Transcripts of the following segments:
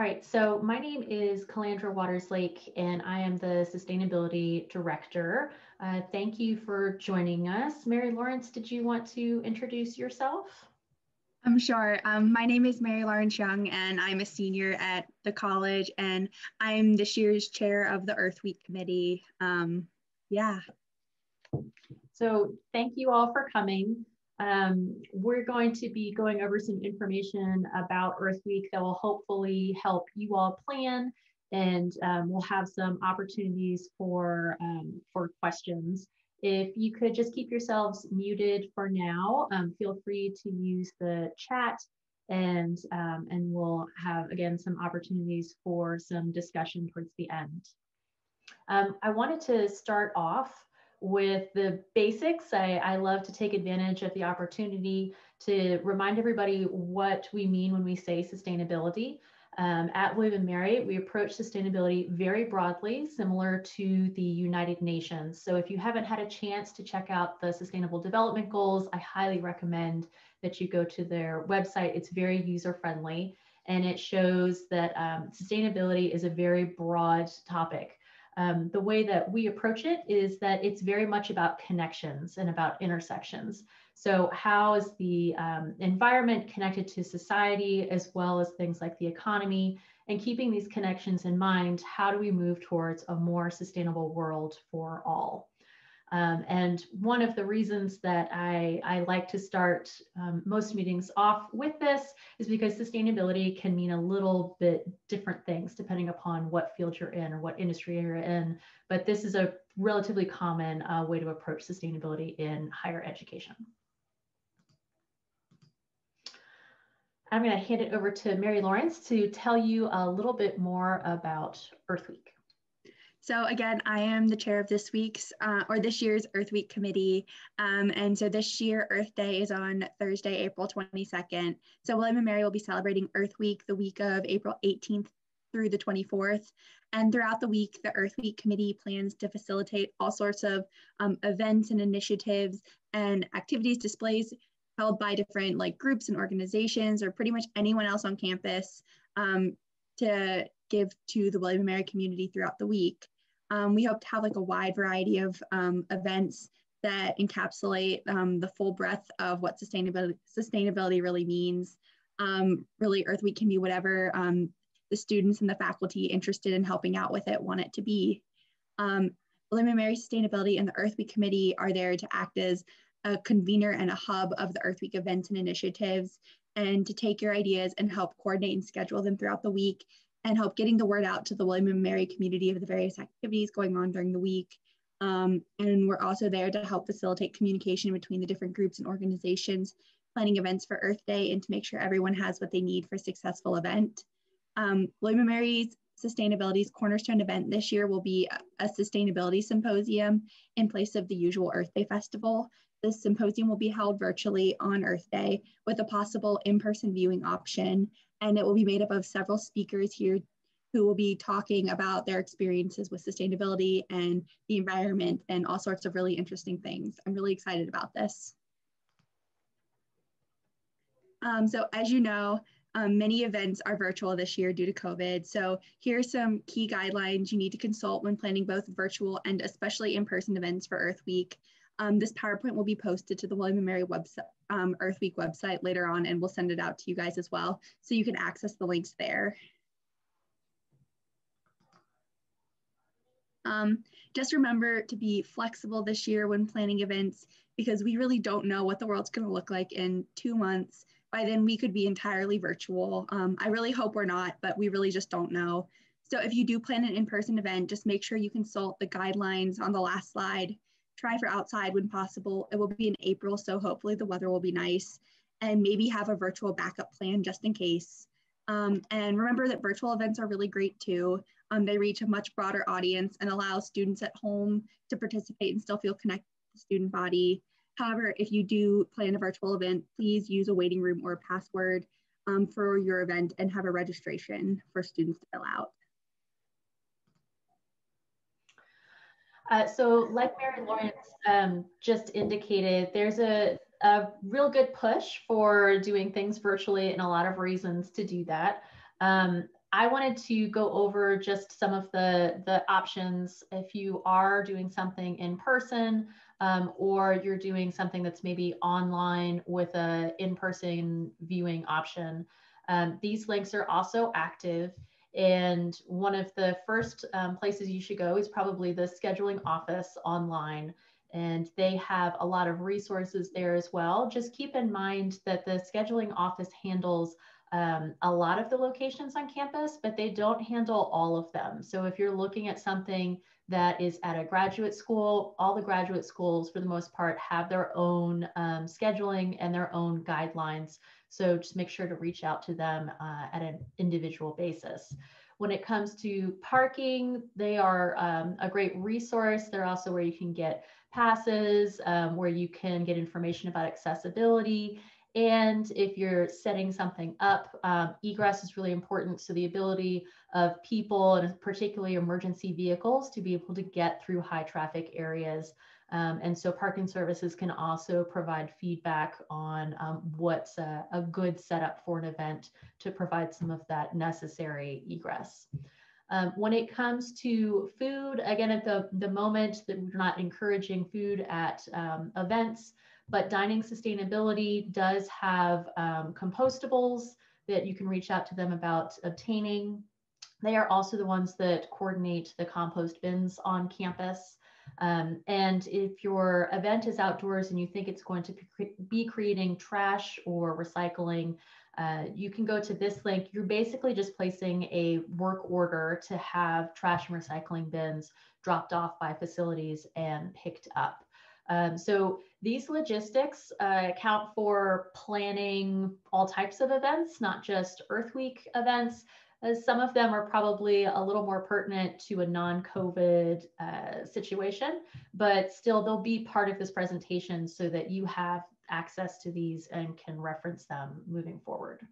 All right, so my name is Calandra Waters Lake, and I am the Sustainability Director. Uh, thank you for joining us. Mary Lawrence, did you want to introduce yourself? I'm sure. Um, my name is Mary Lawrence Young, and I'm a senior at the college, and I'm this year's chair of the Earth Week Committee. Um, yeah. So thank you all for coming. Um, we're going to be going over some information about Earth Week that will hopefully help you all plan and um, we'll have some opportunities for, um, for questions. If you could just keep yourselves muted for now, um, feel free to use the chat and, um, and we'll have, again, some opportunities for some discussion towards the end. Um, I wanted to start off with the basics. I, I love to take advantage of the opportunity to remind everybody what we mean when we say sustainability. Um, at William & Mary, we approach sustainability very broadly, similar to the United Nations. So if you haven't had a chance to check out the Sustainable Development Goals, I highly recommend that you go to their website. It's very user-friendly, and it shows that um, sustainability is a very broad topic. Um, the way that we approach it is that it's very much about connections and about intersections. So how is the um, environment connected to society as well as things like the economy and keeping these connections in mind, how do we move towards a more sustainable world for all? Um, and one of the reasons that I, I like to start um, most meetings off with this is because sustainability can mean a little bit different things depending upon what field you're in or what industry you're in. But this is a relatively common uh, way to approach sustainability in higher education. I'm going to hand it over to Mary Lawrence to tell you a little bit more about Earth Week. So again, I am the chair of this week's uh, or this year's Earth Week committee. Um, and so this year, Earth Day is on Thursday, April 22nd. So William & Mary will be celebrating Earth Week the week of April 18th through the 24th. And throughout the week, the Earth Week committee plans to facilitate all sorts of um, events and initiatives and activities, displays held by different like groups and organizations or pretty much anyone else on campus um, to give to the William & Mary community throughout the week. Um, we hope to have like a wide variety of um, events that encapsulate um, the full breadth of what sustainability, sustainability really means. Um, really, Earth Week can be whatever um, the students and the faculty interested in helping out with it want it to be. Um, William & Mary Sustainability and the Earth Week Committee are there to act as a convener and a hub of the Earth Week events and initiatives and to take your ideas and help coordinate and schedule them throughout the week and help getting the word out to the William & Mary community of the various activities going on during the week. Um, and we're also there to help facilitate communication between the different groups and organizations, planning events for Earth Day, and to make sure everyone has what they need for a successful event. Um, William & Mary's Sustainability's cornerstone event this year will be a, sustainability symposium in place of the usual Earth Day Festival. This symposium will be held virtually on Earth Day with a possible in-person viewing option and it will be made up of several speakers here who will be talking about their experiences with sustainability and the environment and all sorts of really interesting things. I'm really excited about this. Um, so as you know, um, many events are virtual this year due to COVID. So here are some key guidelines you need to consult when planning both virtual and especially in-person events for Earth Week. Um, this PowerPoint will be posted to the William & Mary website, um, Earth Week website later on, and we'll send it out to you guys as well, so you can access the links there. Um, just remember to be flexible this year when planning events because we really don't know what the world's going to look like in two months. By then, we could be entirely virtual. Um, I really hope we're not, but we really just don't know. So if you do plan an in-person event, just make sure you consult the guidelines on the last slide try for outside when possible. It will be in April, so hopefully the weather will be nice and maybe have a virtual backup plan just in case. Um, and remember that virtual events are really great too. Um, they reach a much broader audience and allow students at home to participate and still feel connected to the student body. However, if you do plan a virtual event, please use a waiting room or a password um, for your event and have a registration for students to fill out. Uh, so like Mary Lawrence um, just indicated, there's a, a real good push for doing things virtually and a lot of reasons to do that. Um, I wanted to go over just some of the, the options if you are doing something in person um, or you're doing something that's maybe online with a in-person viewing option. Um, these links are also active. And one of the first um, places you should go is probably the scheduling office online. And they have a lot of resources there as well. Just keep in mind that the scheduling office handles um, a lot of the locations on campus, but they don't handle all of them. So if you're looking at something that is at a graduate school, all the graduate schools, for the most part, have their own um, scheduling and their own guidelines. So just make sure to reach out to them uh, at an individual basis. When it comes to parking, they are um, a great resource. They're also where you can get passes, um, where you can get information about accessibility and if you're setting something up, um, egress is really important. So the ability of people and particularly emergency vehicles to be able to get through high traffic areas. Um, and so parking services can also provide feedback on um, what's a, a, good setup for an event to provide some of that necessary egress. Um, when it comes to food, again, at the, the moment that we're not encouraging food at um, events, but Dining Sustainability does have um, compostables that you can reach out to them about obtaining. They are also the ones that coordinate the compost bins on campus. Um, and if your event is outdoors and you think it's going to be creating trash or recycling, uh, you can go to this link. You're basically just placing a work order to have trash and recycling bins dropped off by facilities and picked up. Um, so these logistics uh, account for planning all types of events, not just Earth Week events. As some of them are probably a little more pertinent to a non-COVID uh, situation, but still they'll be part of this presentation so that you have access to these and can reference them moving forward.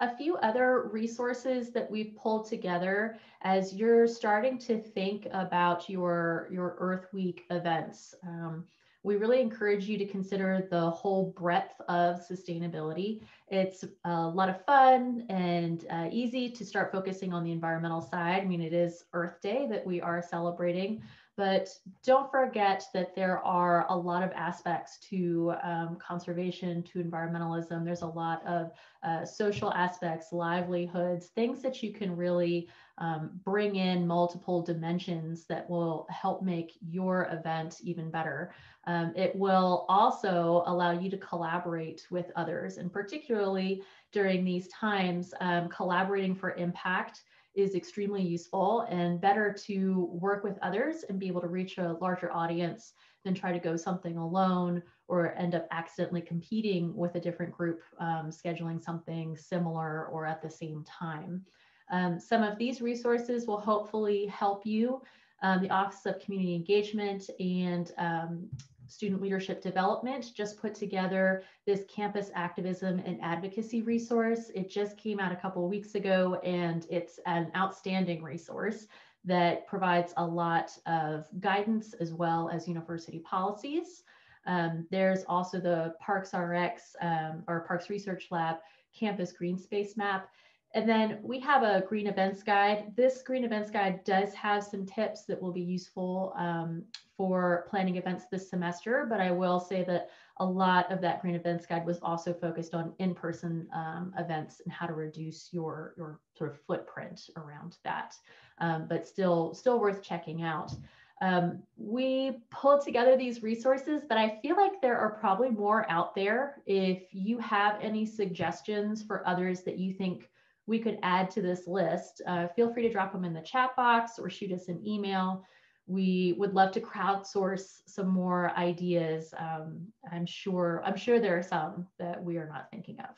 A few other resources that we've pulled together as you're starting to think about your, your Earth Week events. Um, we really encourage you to consider the whole breadth of sustainability. It's a lot of fun and uh, easy to start focusing on the environmental side. I mean, it is Earth Day that we are celebrating, but don't forget that there are a lot of aspects to um, conservation, to environmentalism. There's a lot of uh, social aspects, livelihoods, things that you can really um, bring in multiple dimensions that will help make your event even better. Um, it will also allow you to collaborate with others, and particularly during these times, um, collaborating for impact is extremely useful and better to work with others and be able to reach a larger audience than try to go something alone or end up accidentally competing with a different group um, scheduling something similar or at the same time. Um, some of these resources will hopefully help you. Um, the Office of Community Engagement and um, Student Leadership Development just put together this campus activism and advocacy resource. It just came out a couple weeks ago and it's an outstanding resource that provides a lot of guidance as well as university policies. Um, there's also the Parks RX um, or Parks Research Lab campus green space map. And then we have a green events guide. This green events guide does have some tips that will be useful um, for planning events this semester, but I will say that a lot of that green events guide was also focused on in-person um, events and how to reduce your, your sort of footprint around that, um, but still, still worth checking out. Um, we pulled together these resources, but I feel like there are probably more out there. If you have any suggestions for others that you think we could add to this list, uh, feel free to drop them in the chat box or shoot us an email. We would love to crowdsource some more ideas. Um, I'm sure I'm sure there are some that we are not thinking of.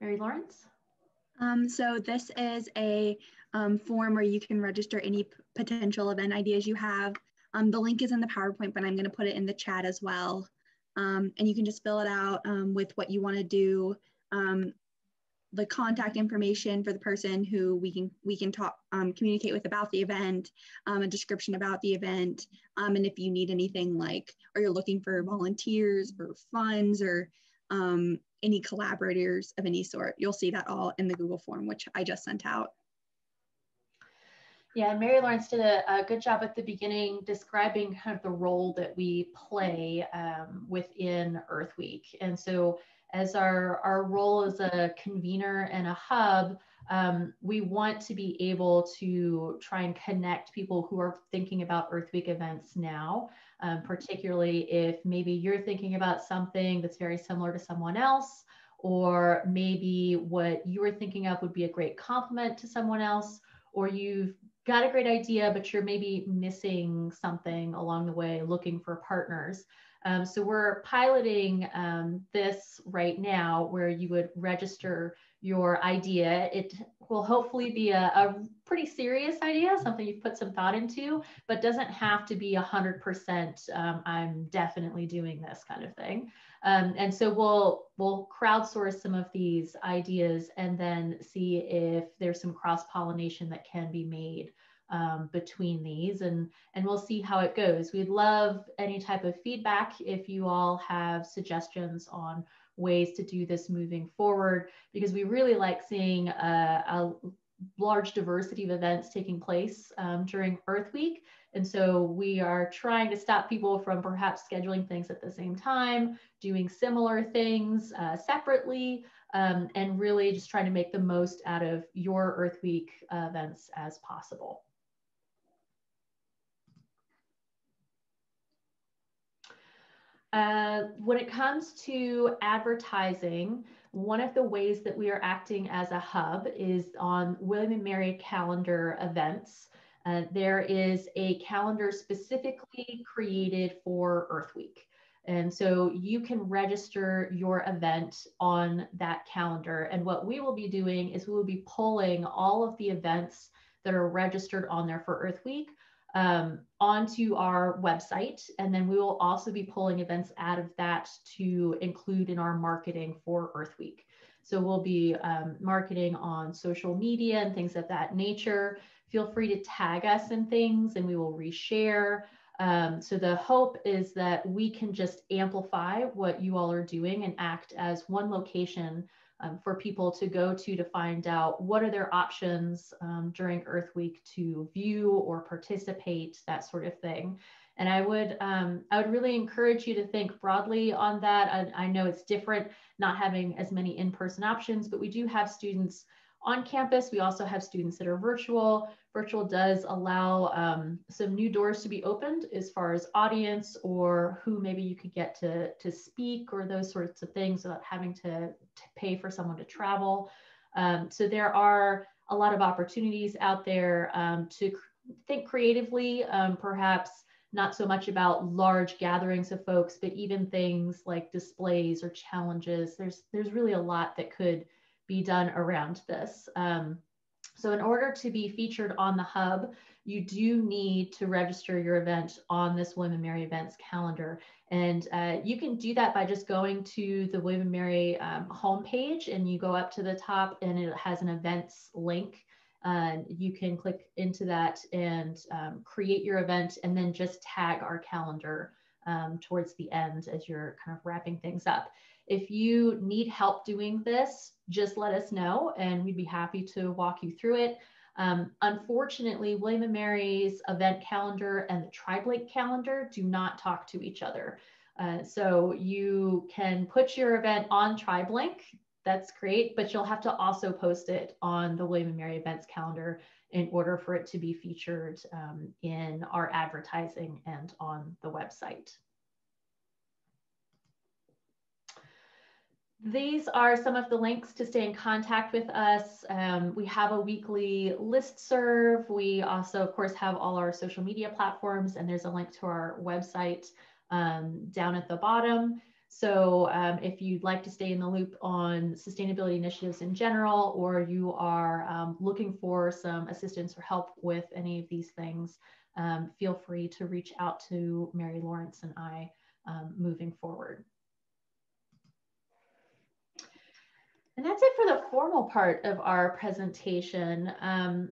Mary Lawrence? Um, so this is a um, form where you can register any potential event ideas you have. Um, the link is in the PowerPoint, but I'm going to put it in the chat as well. Um, and you can just fill it out um, with what you want to do um, the contact information for the person who we can we can talk um, communicate with about the event, um, a description about the event, um, and if you need anything like or you're looking for volunteers or funds or um, any collaborators of any sort. You'll see that all in the Google form, which I just sent out. Yeah, Mary Lawrence did a, a, good job at the beginning describing kind of the role that we play um, within Earth Week. And so as our, our role as a convener and a hub, um, we want to be able to try and connect people who are thinking about Earth Week events now, um, particularly if maybe you're thinking about something that's very similar to someone else, or maybe what you were thinking of would be a great complement to someone else, or you've got a great idea, but you're maybe missing something along the way looking for partners. Um, so we're piloting um, this right now where you would register your idea. It will hopefully be a, a, pretty serious idea, something you've put some thought into, but doesn't have to be 100% um, I'm definitely doing this kind of thing. Um, and so we'll, we'll crowdsource some of these ideas and then see if there's some cross pollination that can be made um, between these and, and we'll see how it goes. We'd love any type of feedback if you all have suggestions on ways to do this moving forward because we really like seeing a, a large diversity of events taking place um, during Earth Week. And so we are trying to stop people from perhaps scheduling things at the same time, doing similar things uh, separately, um, and really just trying to make the most out of your Earth Week uh, events as possible. Uh, when it comes to advertising, one of the ways that we are acting as a hub is on William and Mary calendar events. Uh, there is a calendar specifically created for Earth Week. And so you can register your event on that calendar. And what we will be doing is we will be pulling all of the events that are registered on there for Earth Week um, onto our website. And then we will also be pulling events out of that to include in our marketing for Earth Week. So we'll be um, marketing on social media and things of that nature. Feel free to tag us in things and we will reshare. Um, so the hope is that we can just amplify what you all are doing and act as one location um, for people to go to to find out what are their options um, during Earth Week to view or participate, that sort of thing. And I would um, I would really encourage you to think broadly on that. I, I know it's different not having as many in-person options, but we do have students on campus. We also have students that are virtual. Virtual does allow um, some new doors to be opened as far as audience or who maybe you could get to, to speak or those sorts of things without having to, to pay for someone to travel. Um, so there are a lot of opportunities out there um, to cr think creatively, um, perhaps not so much about large gatherings of folks, but even things like displays or challenges. There's, there's really a lot that could be done around this. Um, so in order to be featured on the hub, you do need to register your event on this William Mary events calendar. And uh, you can do that by just going to the William Mary um, homepage and you go up to the top and it has an events link. And you can click into that and um, create your event and then just tag our calendar um, towards the end as you're kind of wrapping things up. If you need help doing this, just let us know and we'd be happy to walk you through it. Um, unfortunately, William and Mary's event calendar and the TribeLink calendar do not talk to each other. Uh, so you can put your event on TribeLink, that's great, but you'll have to also post it on the William and Mary events calendar in order for it to be featured um, in our advertising and on the website. These are some of the links to stay in contact with us. Um, we have a weekly list serve. We also, of course, have all our social media platforms, and there's a link to our website um, down at the bottom. So um, if you'd like to stay in the loop on sustainability initiatives in general, or you are um, looking for some assistance or help with any of these things, um, feel free to reach out to Mary Lawrence and I um, moving forward. And that's it for the formal part of our presentation. Um,